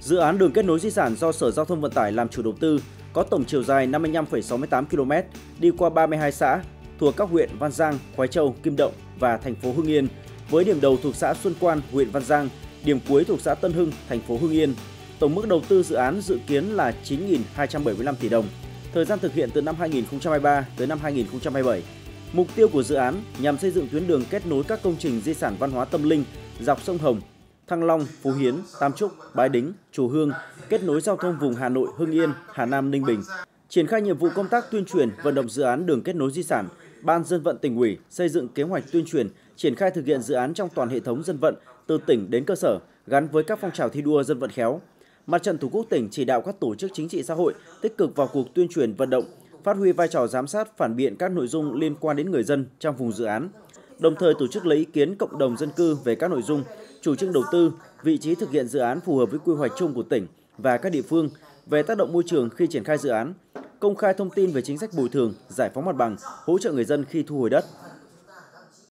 Dự án đường kết nối di sản do Sở Giao thông Vận tải làm chủ đầu tư có tổng chiều dài 55,68 km, đi qua 32 xã thuộc các huyện Văn Giang, Khói Châu, Kim Động và thành phố Hưng Yên, với điểm đầu thuộc xã Xuân Quan, huyện Văn Giang, điểm cuối thuộc xã Tân Hưng, thành phố Hưng Yên. Tổng mức đầu tư dự án dự kiến là 9.275 tỷ đồng. Thời gian thực hiện từ năm 2023 tới năm 2027. Mục tiêu của dự án nhằm xây dựng tuyến đường kết nối các công trình di sản văn hóa tâm linh dọc sông Hồng, Thăng Long, Phú Hiến, Tam Trúc, Bái Đính, Chùa Hương, kết nối giao thông vùng Hà Nội, Hưng Yên, Hà Nam, Ninh Bình. Triển khai nhiệm vụ công tác tuyên truyền, vận động dự án đường kết nối di sản, Ban dân vận tỉnh ủy xây dựng kế hoạch tuyên truyền, triển khai thực hiện dự án trong toàn hệ thống dân vận từ tỉnh đến cơ sở gắn với các phong trào thi đua dân vận khéo. Mặt trận Tổ quốc tỉnh chỉ đạo các tổ chức chính trị xã hội tích cực vào cuộc tuyên truyền vận động, phát huy vai trò giám sát phản biện các nội dung liên quan đến người dân trong vùng dự án, đồng thời tổ chức lấy ý kiến cộng đồng dân cư về các nội dung, chủ trương đầu tư, vị trí thực hiện dự án phù hợp với quy hoạch chung của tỉnh và các địa phương về tác động môi trường khi triển khai dự án, công khai thông tin về chính sách bồi thường, giải phóng mặt bằng, hỗ trợ người dân khi thu hồi đất.